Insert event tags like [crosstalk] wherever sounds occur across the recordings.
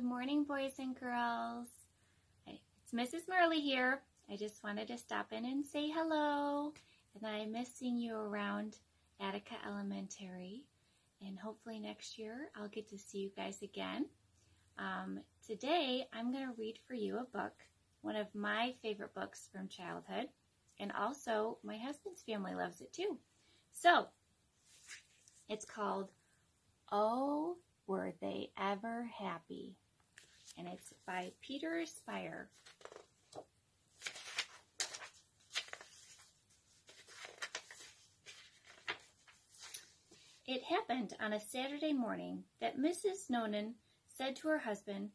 Good morning, boys and girls. It's Mrs. Murley here. I just wanted to stop in and say hello. And I'm missing you around Attica Elementary. And hopefully next year I'll get to see you guys again. Um, today I'm going to read for you a book, one of my favorite books from childhood. And also my husband's family loves it too. So it's called Oh were They Ever Happy? And it's by Peter Spier. It happened on a Saturday morning that Mrs. Noonan said to her husband,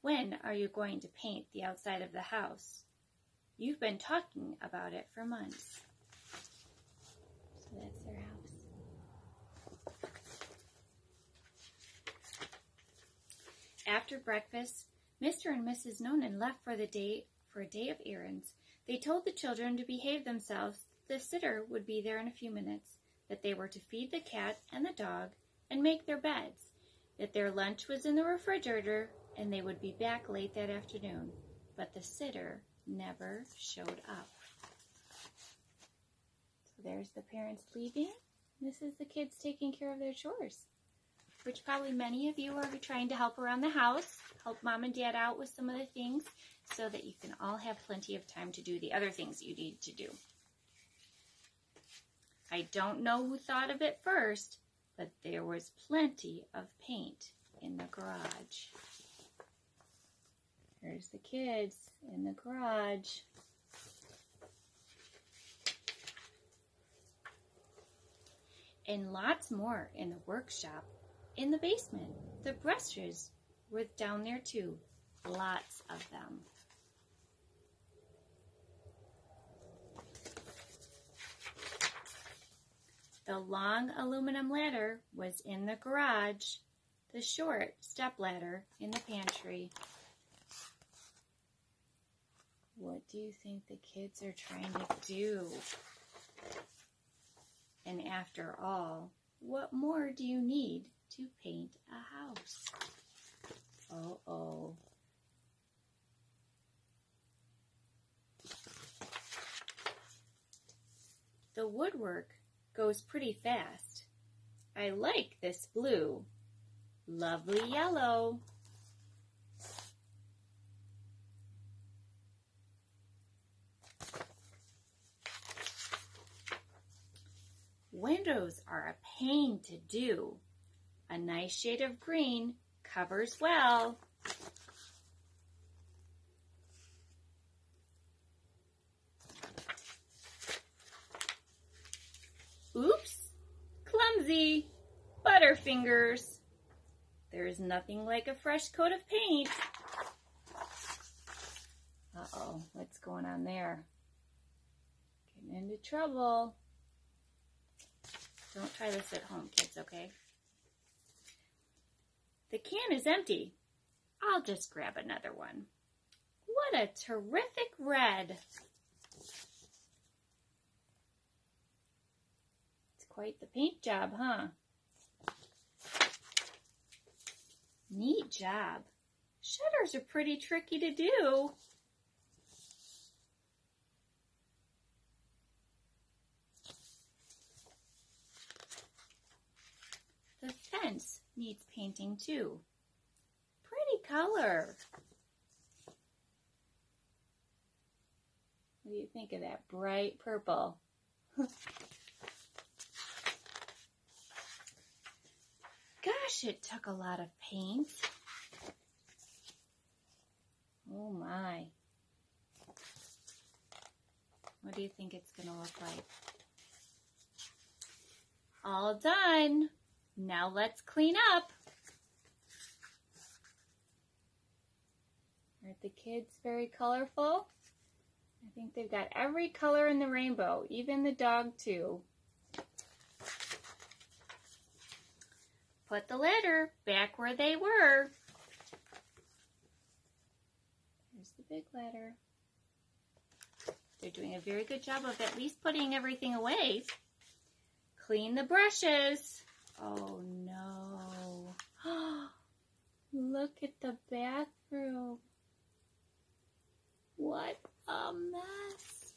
When are you going to paint the outside of the house? You've been talking about it for months. So that's their house. After breakfast, Mr. and Mrs. Noonan left for the day for a day of errands. They told the children to behave themselves. The sitter would be there in a few minutes. That they were to feed the cat and the dog and make their beds. That their lunch was in the refrigerator and they would be back late that afternoon. But the sitter never showed up. So there's the parents leaving. This is the kids taking care of their chores which probably many of you are trying to help around the house, help mom and dad out with some of the things so that you can all have plenty of time to do the other things you need to do. I don't know who thought of it first, but there was plenty of paint in the garage. Here's the kids in the garage. And lots more in the workshop in the basement. The brushes were down there too. Lots of them. The long aluminum ladder was in the garage. The short step ladder in the pantry. What do you think the kids are trying to do? And after all, what more do you need to paint a house. Uh-oh. The woodwork goes pretty fast. I like this blue. Lovely yellow. Windows are a pain to do. A nice shade of green covers well. Oops, clumsy, butterfingers. There is nothing like a fresh coat of paint. Uh-oh, what's going on there? Getting into trouble. Don't try this at home, kids, okay? The can is empty. I'll just grab another one. What a terrific red. It's quite the paint job, huh? Neat job. Shutters are pretty tricky to do. The fence needs painting too. Pretty color. What do you think of that bright purple? [laughs] Gosh, it took a lot of paint. Oh my. What do you think it's going to look like? All done. Now let's clean up. Aren't the kids very colorful? I think they've got every color in the rainbow, even the dog too. Put the ladder back where they were. Here's the big ladder. They're doing a very good job of at least putting everything away. Clean the brushes. Oh no. [gasps] look at the bathroom. What a mess.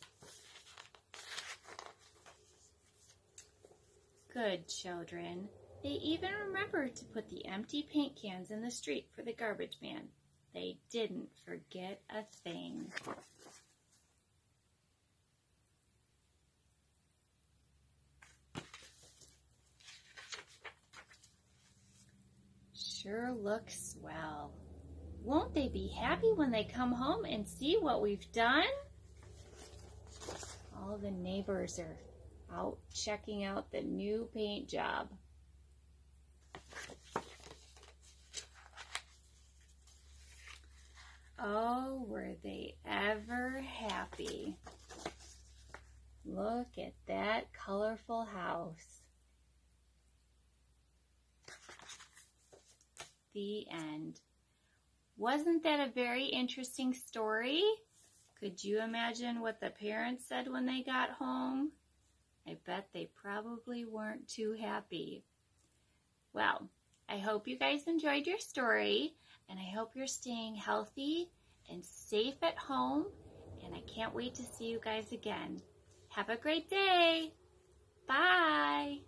Good children. They even remembered to put the empty paint cans in the street for the garbage man. They didn't forget a thing. Sure looks swell. Won't they be happy when they come home and see what we've done? All the neighbors are out checking out the new paint job. Oh, were they ever happy. Look at that colorful house. The end. Wasn't that a very interesting story? Could you imagine what the parents said when they got home? I bet they probably weren't too happy. Well, I hope you guys enjoyed your story, and I hope you're staying healthy and safe at home, and I can't wait to see you guys again. Have a great day. Bye.